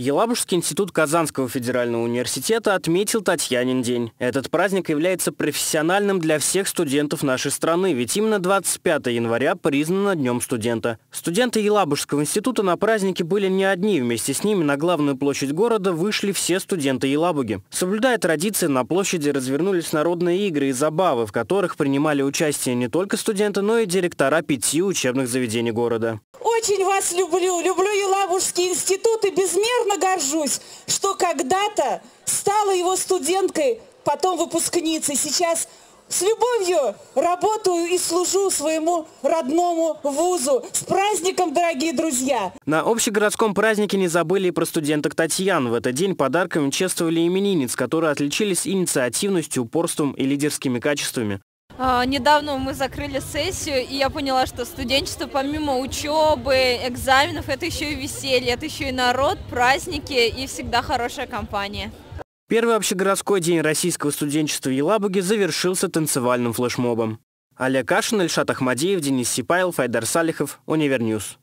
Елабужский институт Казанского федерального университета отметил Татьянин день. Этот праздник является профессиональным для всех студентов нашей страны, ведь именно 25 января признано Днем студента. Студенты Елабужского института на празднике были не одни. Вместе с ними на главную площадь города вышли все студенты Елабуги. Соблюдая традиции, на площади развернулись народные игры и забавы, в которых принимали участие не только студенты, но и директора пяти учебных заведений города. Очень вас люблю, люблю Елабужский институт и безмерно горжусь, что когда-то стала его студенткой, потом выпускницей. Сейчас с любовью работаю и служу своему родному вузу. С праздником, дорогие друзья! На общегородском празднике не забыли и про студенток Татьян. В этот день подарками чествовали именинниц, которые отличились инициативностью, упорством и лидерскими качествами. А, недавно мы закрыли сессию, и я поняла, что студенчество помимо учебы, экзаменов, это еще и веселье, это еще и народ, праздники и всегда хорошая компания. Первый общегородской день российского студенчества в Елабуге завершился танцевальным флешмобом. Олег Кашин, Ильшат Ахмадеев, Денис Сипайл, Файдар Салихов, UniverNews.